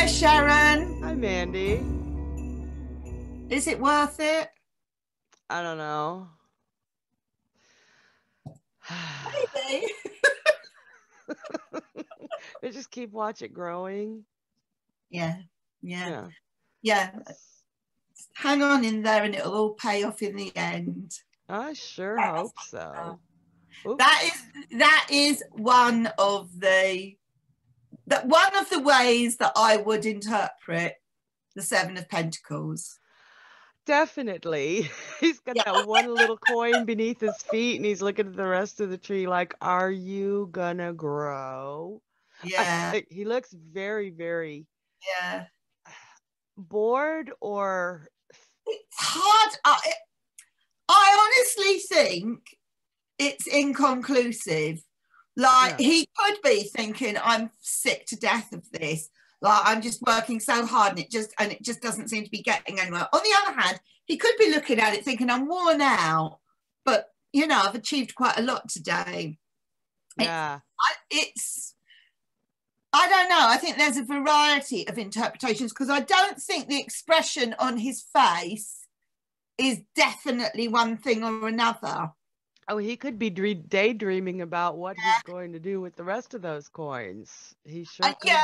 Hi, Sharon. Hi, Mandy. Is it worth it? I don't know. Maybe. we just keep watch it growing. yeah, yeah, Yeah. yeah. Hang on in there, and it'll all pay off in the end. I sure Yes. hope so. Oops. That is that is one of the that one of the ways that I would interpret the Seven of Pentacles. Definitely. He's got Yeah. that one little coin beneath his feet and he's looking at the rest of the tree like, Are you gonna grow? Yeah, he looks very, very yeah. bored or It's hard. I, I honestly think it's inconclusive. Like Yeah. he could be thinking, "I'm sick to death of this. Like I'm just working so hard, and it just and it just doesn't seem to be getting anywhere." On the other hand, he could be looking at it thinking, "I'm worn out, but you know, I've achieved quite a lot today." It's- yeah. I, it's I don't know. I think there's a variety of interpretations because I don't think the expression on his face is definitely one thing or another. Oh, he could be dre- daydreaming about what he's going to do with the rest of those coins. He sure Uh, yeah,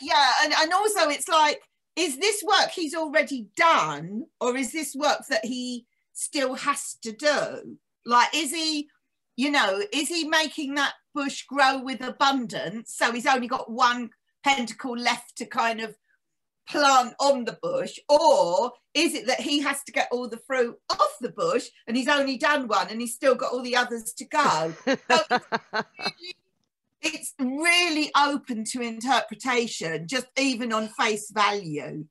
be. yeah, and and also it's like, is this work he's already done, or is this work that he still has to do? Like, is he, you know, is he making that bush grow with abundance? So he's only got one pentacle left to kind of plant on the bush, or is it that he has to get all the fruit off the bush and he's only done one and he's still got all the others to go? really, it's really open to interpretation, just even on face value.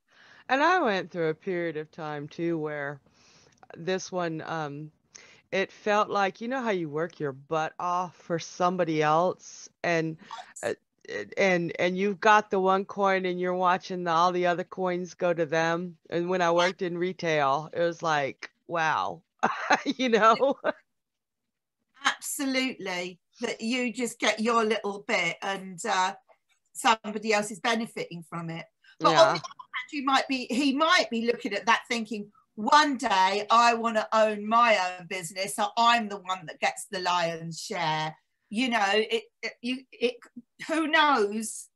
And I went through a period of time too where this one um it felt like you know how you work your butt off for somebody else and uh, and and you've got the one coin and you're watching the, all the other coins go to them and when I worked in retail it was like wow you know Absolutely, that you just get your little bit and uh, somebody else is benefiting from it. But on the other hand, you might be he might be looking at that thinking, one day I want to own my own business, so I'm the one that gets the lion's share. You know, it, it you it who knows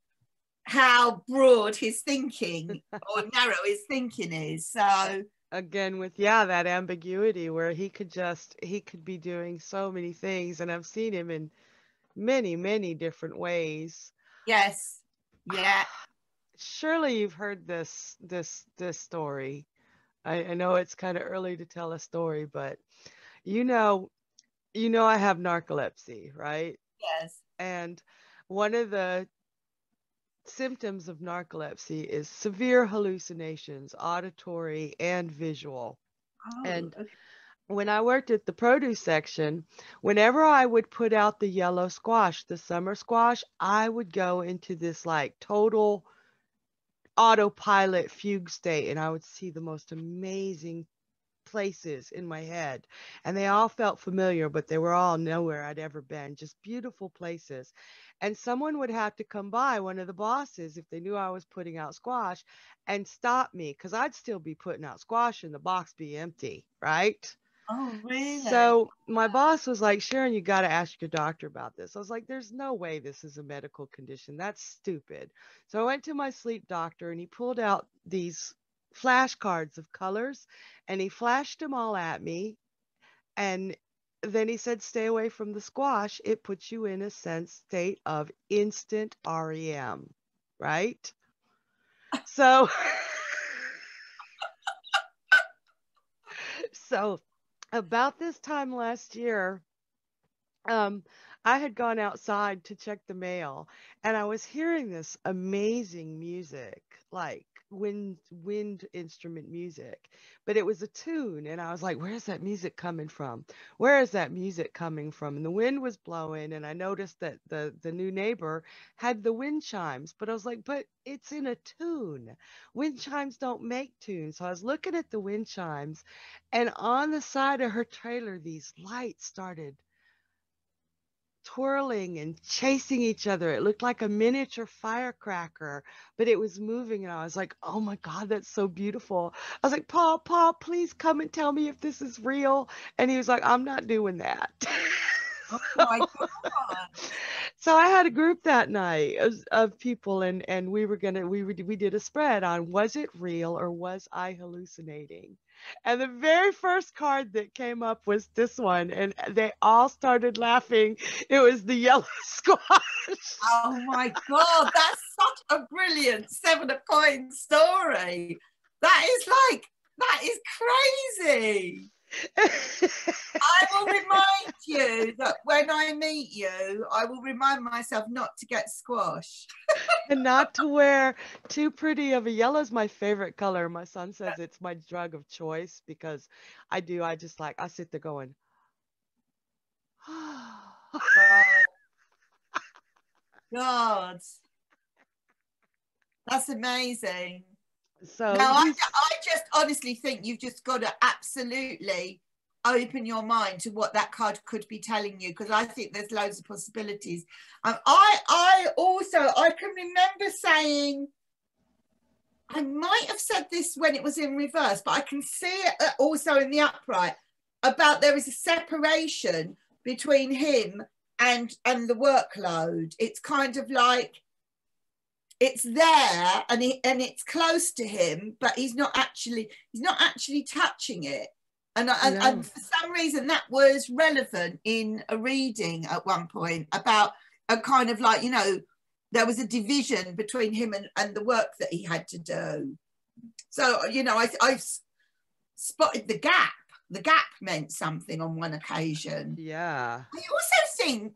how broad his thinking or narrow his thinking is. So again with yeah that ambiguity where he could just he could be doing so many things and I've seen him in many many different ways. Yes, yeah, surely you've heard this this this story. I, I know it's kind of early to tell a story but you know you know i have narcolepsy right yes. and one of the symptoms of narcolepsy is severe hallucinations auditory and visual Oh, And- okay. when I worked at the produce section, whenever I would put out the yellow squash, the summer squash, I would go into this like total autopilot fugue state and I would see the most amazing places in my head. And they all felt familiar, but they were all nowhere I'd ever been, just beautiful places. And someone would have to come by, one of the bosses, if they knew I was putting out squash, and stop me because I'd still be putting out squash and the box be empty, right? oh, really? So my boss was like, Sharon, you got to ask your doctor about this. I was like, there's no way this is a medical condition. That's stupid. So I went to my sleep doctor and he pulled out these flashcards of colors and he flashed them all at me. And then he said, stay away from the squash. It puts you in a sense state of instant REM, right? So, so about this time last year, um, I had gone outside to check the mail and I was hearing this amazing music, like wind wind instrument music, but it was a tune and I was like, where's that music coming from? Where is that music coming from? And the wind was blowing and I noticed that the the new neighbor had the wind chimes, but I was like, but it's in a tune. Wind chimes don't make tunes. So I was looking at the wind chimes and on the side of her trailer these lights started twirling and chasing each other. It looked like a miniature firecracker, but it was moving. And I was like, oh my God, that's so beautiful. I was like, Paul, Paul, please come and tell me if this is real. And he was like, I'm not doing that. Oh my God. so I had a group that night of, of people, and and we were gonna we we did a spread on was it real or was I hallucinating? And the very first card that came up was this one, and they all started laughing. It was the yellow squash. Oh my God, that's such a brilliant seven of coins story. That is like, that is crazy. I will remind you that when I meet you, I will remind myself not to get squash. and not to wear too pretty of a yellow is my favorite color. My son says it's my drug of choice because I do. I just like, I sit there going, God. That's amazing. So no, I, I just honestly think you've just got to absolutely open your mind to what that card could be telling you because I think there's loads of possibilities. Um, I I also I can remember saying I might have said this when it was in reverse, but I can see it uh, also in the upright about there is a separation between him and and the workload. It's kind of like it's there and he, and it's close to him, but he's not actually he's not actually touching it. And, and, Yeah. and for some reason that was relevant in a reading at one point about a kind of like you know there was a division between him and, and the work that he had to do. So you know I, i've spotted the gap. The gap meant something on one occasion. yeah. I also think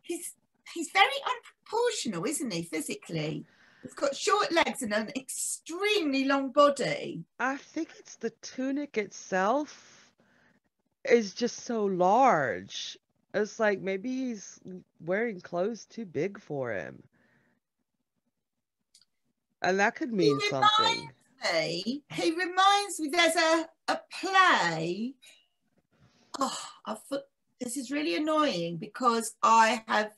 he's he's very unproportional, isn't he, physically? He's got short legs and an extremely long body. I think it's the tunic itself is just so large. It's like maybe he's wearing clothes too big for him. And that could mean reminds something. Me, he reminds me. There's a a play. Oh, I thought this is really annoying because I have,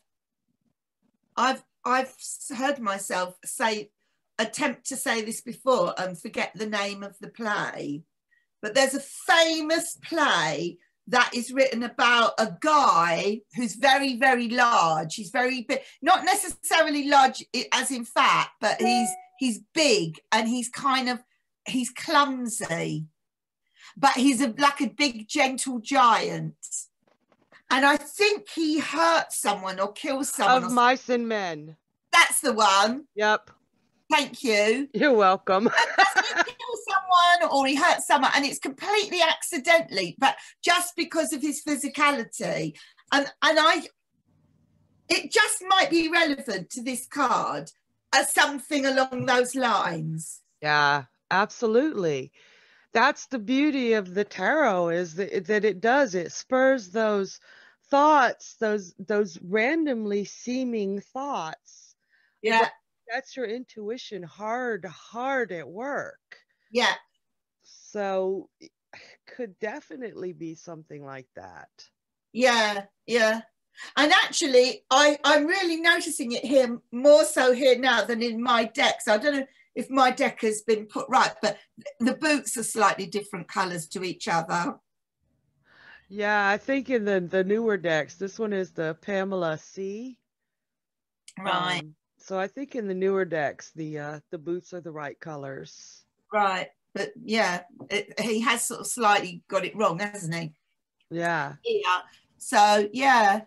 I've I've heard myself say attempt to say this before and forget the name of the play. But there's a famous play that is written about a guy who's very, very large. He's very big, not necessarily large as in fat, but he's he's big and he's kind of he's clumsy, but he's a, like a big, gentle giant. And I think he hurts someone or kills someone. Of mice and men. That's the one. Yep. Thank you. You're welcome. he kills someone or he hurts someone and it's completely accidentally but just because of his physicality and and i it just might be relevant to this card as something along those lines Yeah, absolutely. That's the beauty of the tarot is that that it does it spurs those thoughts, those those randomly seeming thoughts. yeah That's your intuition hard hard at work. yeah So could definitely be something like that. yeah yeah and actually i i'm really noticing it here more so here now than in my deck so i don't know if my deck has been put right but the boots are slightly different colors to each other Yeah, I think in the the newer decks, this one is the Pamela C. right Um, so I think in the newer decks, the uh the boots are the right colors. Right, but yeah, it, he has sort of slightly got it wrong, hasn't he? Yeah. Yeah. So yeah,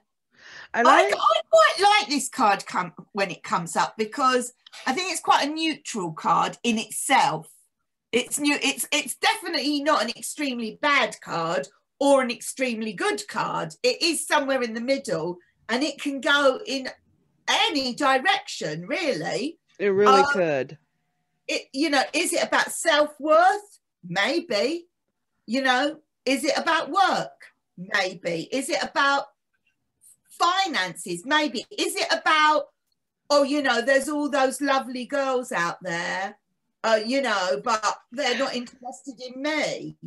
I I, like I quite like this card come when it comes up because I think it's quite a neutral card in itself. It's new. It's it's definitely not an extremely bad card or an extremely good card. It is somewhere in the middle, and it can go in any direction, really. it really uh, could. it you know is it about self-worth maybe you know is it about work maybe is it about finances maybe is it about oh you know there's all those lovely girls out there uh, you know but they're not interested in me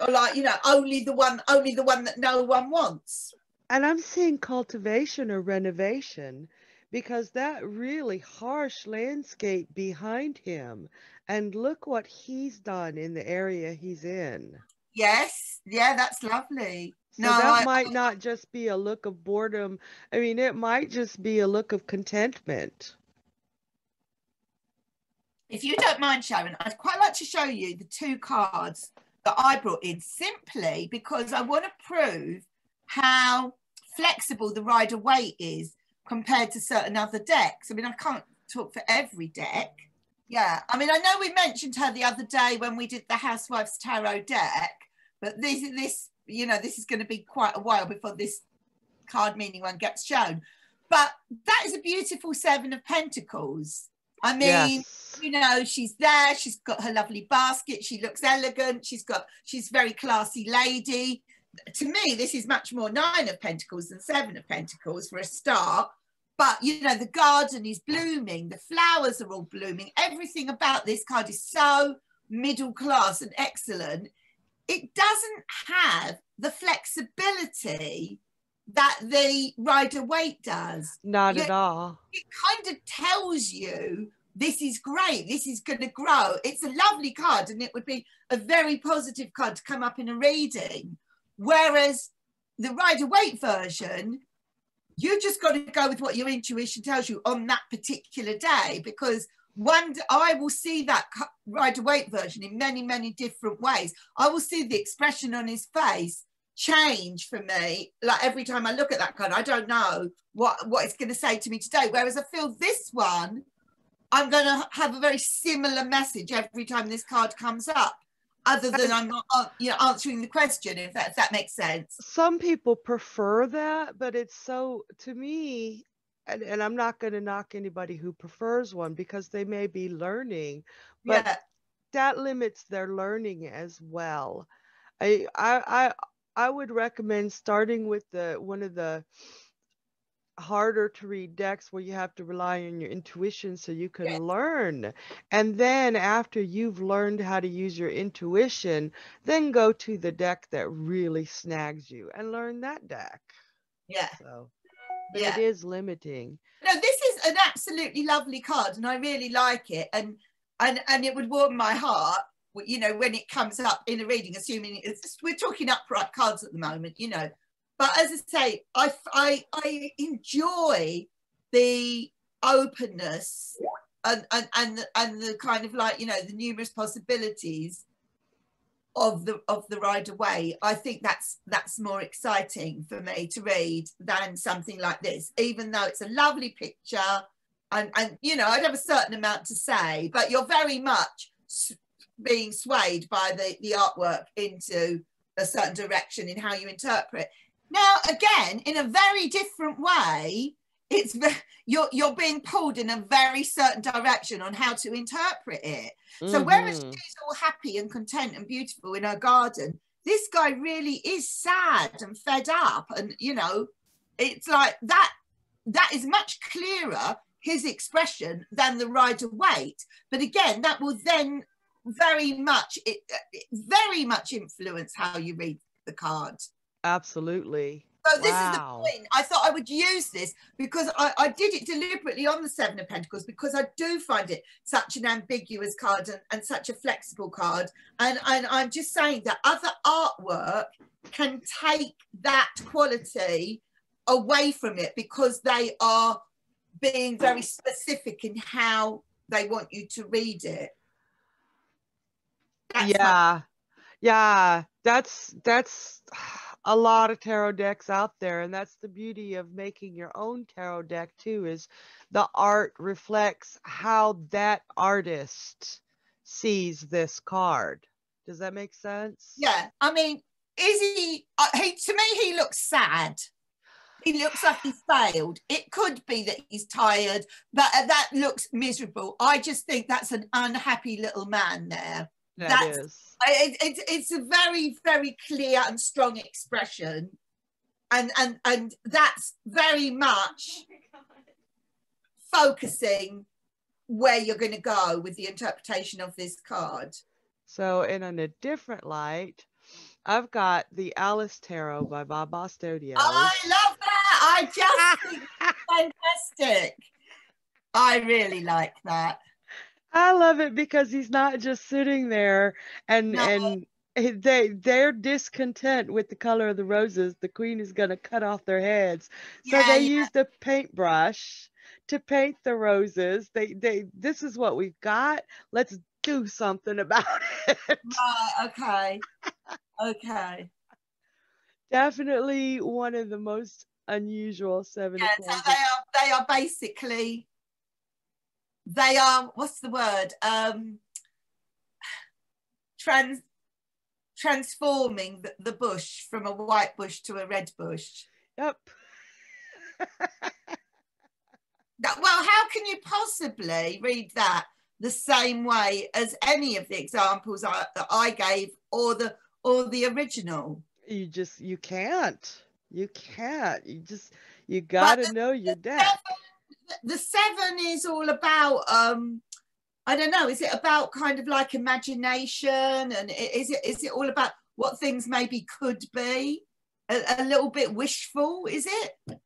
or like you know only the one only the one that no one wants and I'm seeing cultivation or renovation because that really harsh landscape behind him and look what he's done in the area he's in. Yes, yeah, that's lovely. So no, that I, might not just be a look of boredom. I mean, it might just be a look of contentment. If you don't mind, Sharon, I'd quite like to show you the two cards that I brought in simply because I want to prove how flexible the Rider Waite is compared to certain other decks. I mean, I can't talk for every deck. Yeah, I mean, I know we mentioned her the other day when we did the Housewives Tarot deck, but this, this, you know, this is going to be quite a while before this card meaning one gets shown. But that is a beautiful Seven of Pentacles. I mean, yes. you know, she's there. She's got her lovely basket. She looks elegant. She's got, she's very classy lady. To me, this is much more Nine of Pentacles than Seven of Pentacles for a start. But you know, the garden is blooming. The flowers are all blooming. Everything about this card is so middle class and excellent. It doesn't have the flexibility that the Rider Waite does. Not Yet at all. It kind of tells you this is great, this is going to grow. It's a lovely card, and it would be a very positive card to come up in a reading. Whereas the Rider Waite version, you just got to go with what your intuition tells you on that particular day because one I will see that Rider Waite version in many, many different ways. I will see the expression on his face change for me. Like every time I look at that card, I don't know what, what it's going to say to me today. Whereas I feel this one, I'm going to have a very similar message every time this card comes up. Other than I'm not, uh, you know, answering the question, if that if that makes sense. Some people prefer that, but it's so to me, and, and I'm not going to knock anybody who prefers one because they may be learning, but yeah. that limits their learning as well. I I I I would recommend starting with the one of the harder to read decks where you have to rely on your intuition so you can yes. learn. And then after you've learned how to use your intuition, then go to the deck that really snags you and learn that deck. Yeah. So yeah. it is limiting. No, this is an absolutely lovely card and I really like it. And and and it would warm my heart you know, when it comes up in a reading, assuming it's, we're talking upright cards at the moment, you know. But as I say, I, I, I enjoy the openness and, and, and, and the kind of like, you know, the numerous possibilities of the of the Rider Waite i think that's that's more exciting for me to read than something like this even though it's a lovely picture and and you know i'd have a certain amount to say but you're very much being swayed by the, the artwork into a certain direction in how you interpret. Now, again, in a very different way, it's you're you're being pulled in a very certain direction on how to interpret it. Mm-hmm. So whereas she's all happy and content and beautiful in her garden, this guy really is sad and fed up, and you know, it's like that. That is much clearer his expression than the Rider Waite. But again, that will then very much it, uh, it very much influence how you read the card. Absolutely. So this wow. is the point. I thought i would use this because I, I, did it deliberately on the seven of pentacles because i do find it such an ambiguous card and, and such a flexible card. And, and i'm just saying that other artwork can take that quality away from it because they are being very specific in how they want you to read it that's yeah. My- yeah, that's that's a lot of tarot decks out there and that's the beauty of making your own tarot deck too is the art reflects how that artist sees this card. Does that make sense? Yeah. I mean, is he, uh, he to me he looks sad. He looks like he failed. It could be that he's tired, but uh, that looks miserable. I just think that's an unhappy little man there. That That's, is. It, it, it's a very, very clear and strong expression. And, and, and that's very much focusing where you're going to go with the interpretation of this card. So, in a different light, I've got the Alice Tarot by Baba Studio. I love that. I just fantastic. I really like that. I love it because he's not just sitting there and No. and they they're discontent with the color of the roses. The queen is gonna cut off their heads, so Yeah, they yeah. used a paintbrush to paint the roses. They they this is what we've got. Let's do something about it. Right, okay. Okay. Definitely one of the most unusual seven Yeah, so they are they are basically they are what's the word? Um trans transforming the, the bush from a white bush to a red bush. Yep. That- well, how can you possibly read that the same way as any of the examples I, that I gave or the or the original? You just you can't. You can't. You just you gotta know your depth. The seven is all about um i don't know is it about kind of like imagination and is it is it all about what things maybe could be a, a little bit wishful is it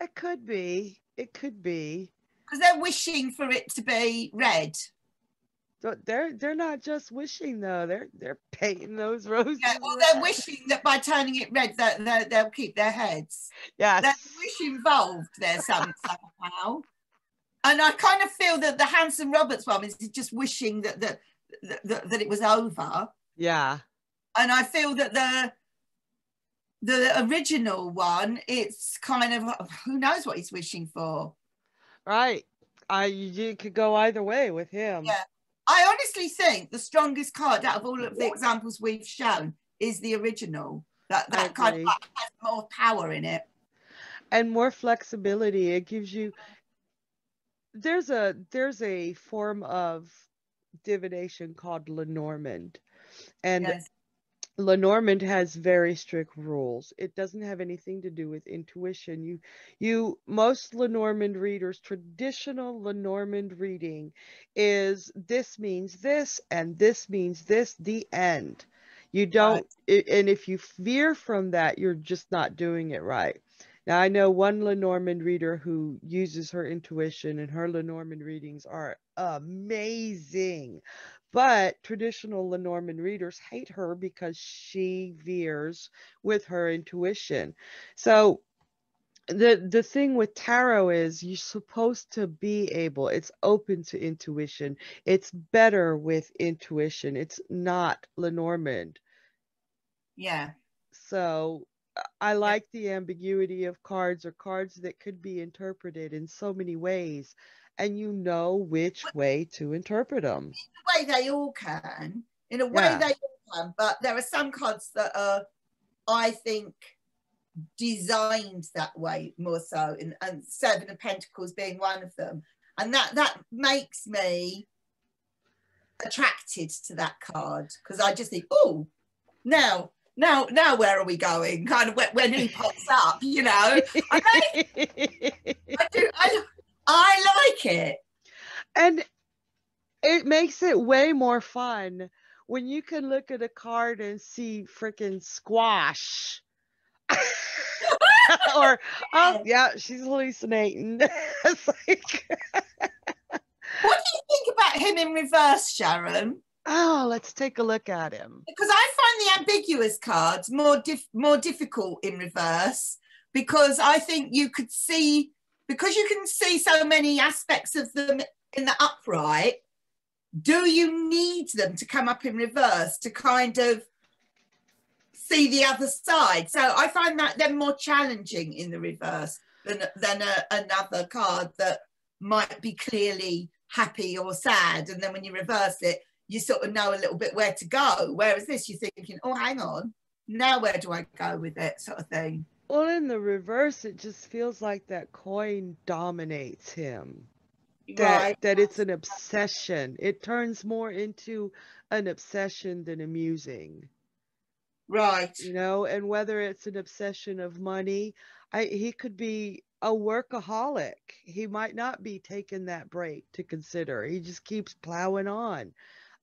It could be. It could be. because they're wishing for it to be red they're they're not just wishing though. They're they're painting those roses. yeah, well they're wishing that by turning it red that that they'll keep their heads Yes. Involved there some, somehow and i kind of feel that the Hanson Roberts one is just wishing that that that, that it was over Yeah. and I feel that the the original one, it's kind of who knows what he's wishing for. Right. I you could go either way with him. Yeah. I honestly think the strongest card out of all of the examples we've shown is the original. That that kind of has more power in it. And more flexibility. It gives you there's a there's a form of divination called lenormand. And Yes. lenormand has very strict rules. It doesn't have anything to do with intuition. You you most lenormand readers traditional lenormand reading is this means this and this means this the end. You don't and if you veer from that you're just not doing it right now I know one Lenormand reader who uses her intuition and her Lenormand readings are amazing. But traditional Lenormand readers hate her because she veers with her intuition. So the the thing with tarot is you're supposed to be able it's open to intuition. It's better with intuition. It's not Lenormand. Yeah. So I like the ambiguity of cards or cards that could be interpreted in so many ways, and you know which way to interpret them. In a way they all can. In a way Yeah. they all can, but there are some cards that are I think designed that way more so and, and seven of pentacles being one of them and that that makes me attracted to that card because i just think oh now now now where are we going? Kind of when, when he pops up you know? I do I, I like it. And it makes it way more fun when you can look at a card and see freaking squash. or oh yeah, she's hallucinating. like what do you think about him in reverse sharon oh, let's take a look at him. because I find the ambiguous cards more dif- more difficult in reverse because I think you could see because you can see so many aspects of them in the upright. Do you need them to come up in reverse to kind of see the other side? So I find that they're more challenging in the reverse than than a, another card that might be clearly happy or sad, and then when you reverse it, you sort of know a little bit where to go. Whereas this, you're thinking, oh, hang on, now where do I go with it, sort of thing. Well, in the reverse, it just feels like that coin dominates him. That Right. that it's an obsession. It turns more into an obsession than amusing. Right. you know and whether it's an obsession of money i he could be a workaholic he might not be taking that break to consider he just keeps plowing on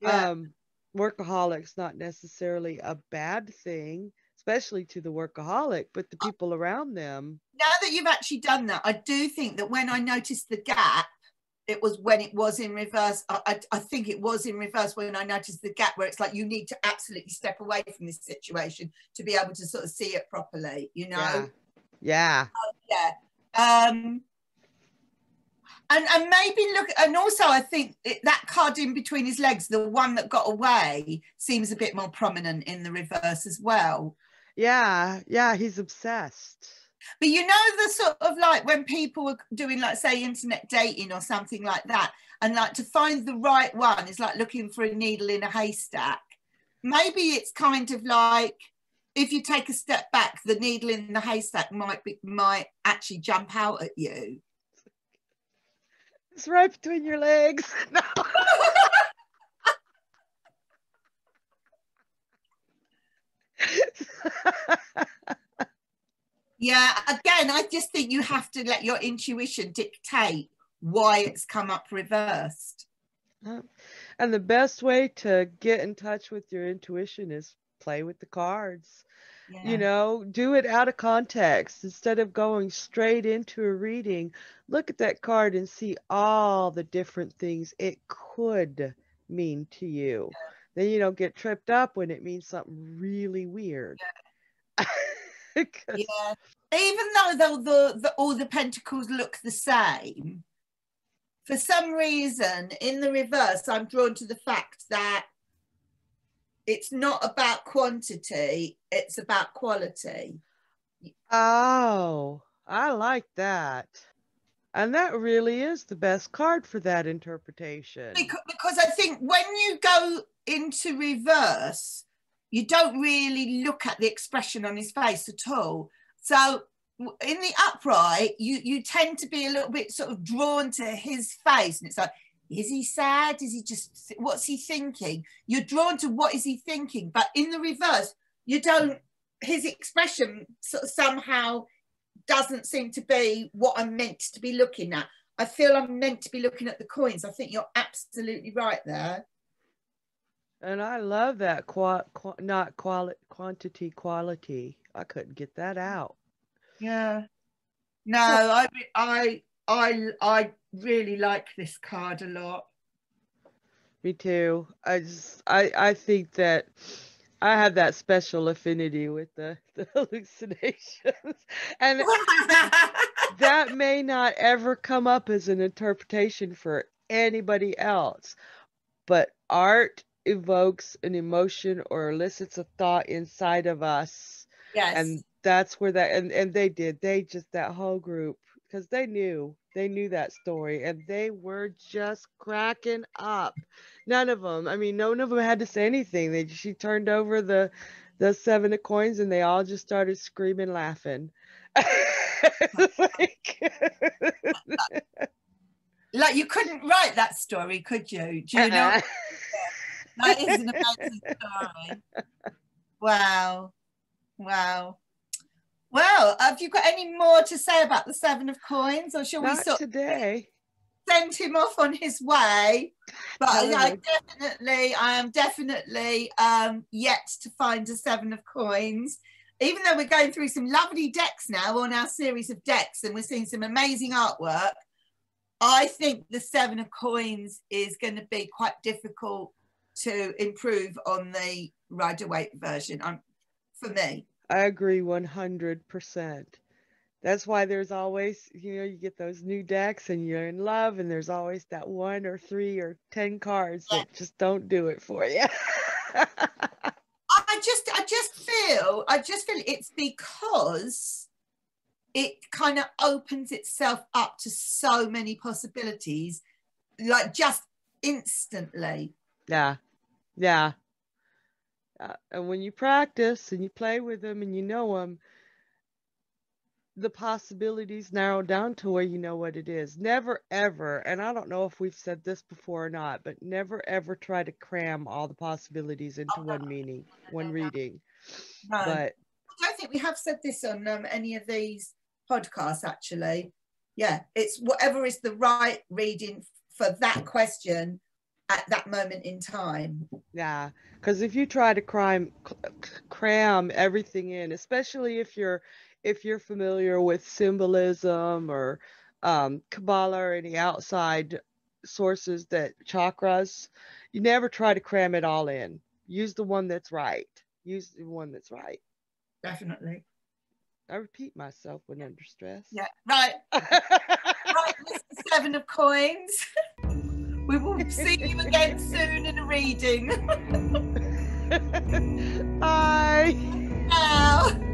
Yeah. um workaholic's not necessarily a bad thing, especially to the workaholic, but the people around them. Now that you've actually done that, I do think that when I noticed the gap, it was when it was in reverse. I, I, I, think it was in reverse when I noticed the gap where it's like you need to absolutely step away from this situation to be able to sort of see it properly, you know? Yeah. Yeah. Uh, yeah. Um, and, and maybe look, and also I think it, that card in between his legs, the one that got away, seems a bit more prominent in the reverse as well. Yeah, yeah, he's obsessed. But you know, the sort of like when people are doing, like, say, internet dating or something like that, and like to find the right one is like looking for a needle in a haystack. Maybe it's kind of like if you take a step back, the needle in the haystack might be might actually jump out at you. It's right between your legs. No. yeah, again, I just think you have to let your intuition dictate why it's come up reversed. And the best way to get in touch with your intuition is play with the cards. Yeah. You know, do it out of context instead of going straight into a reading. Look at that card and see all the different things it could mean to you. Yeah. Then you don't get tripped up when it means something really weird. Yeah. yeah. Even though the, the, the, all the pentacles look the same, for some reason, in the reverse, I'm drawn to the fact that it's not about quantity, it's about quality. Oh, I like that. And that really is the best card for that interpretation. Because, because I think when you go into reverse, you don't really look at the expression on his face at all. So in the upright, you you tend to be a little bit sort of drawn to his face, and it's like is he sad? Is he just, what's he thinking? You're drawn to what is he thinking, but in the reverse, you don't, his expression sort of somehow doesn't seem to be what I'm meant to be looking at. I feel I'm meant to be looking at the coins. I think you're absolutely right there. And I love that qua, qua, not quality, quantity, quality. I couldn't get that out. Yeah. No, I, I, I, I really like this card a lot. Me too. I just I I think that I have that special affinity with the, the hallucinations. And that may not ever come up as an interpretation for anybody else. But art evokes an emotion or elicits a thought inside of us. Yes. And that's where that and, and they did. They just that whole group because they knew they knew that story and they were just cracking up. None of them i mean none of them had to say anything. They she turned over the the seven of coins and they all just started screaming laughing. Like, like you couldn't write that story could you? Do you know? Uh-uh. that is an amazing story. Wow. Wow well, have you got any more to say about the seven of coins, or shall Not we sort today send him off on his way? But I definitely, I am definitely um, yet to find a seven of coins. Even though we're going through some lovely decks now on our series of decks, and we're seeing some amazing artwork, I think the seven of coins is going to be quite difficult to improve on the Rider Waite version. Um, for me. I agree 100%. That's why there's always, you know, you get those new decks and you're in love, and there's always that one or three or 10 cards that just don't do it for you. I just, I just feel, I just feel it's because it kind of opens itself up to so many possibilities, like just instantly. Yeah. Yeah uh, and when you practice and you play with them and you know them, the possibilities narrow down to where you know what it is. Never ever, and I don't know if we've said this before or not, but never ever try to cram all the possibilities into oh, one meaning, one reading. No. But I don't think we have said this on um, any of these podcasts actually. Yeah, it's whatever is the right reading for that question at that moment in time. Yeah, because if you try to crime cram everything in, especially if you're if you're familiar with symbolism or um, Kabbalah or any outside sources that chakras, you never try to cram it all in. Use the one that's right. Use the one that's right. Definitely. I repeat myself when under stress. Yeah, right. right, Mr. Seven of Coins. we will see you again soon in a reading. Bye. Now.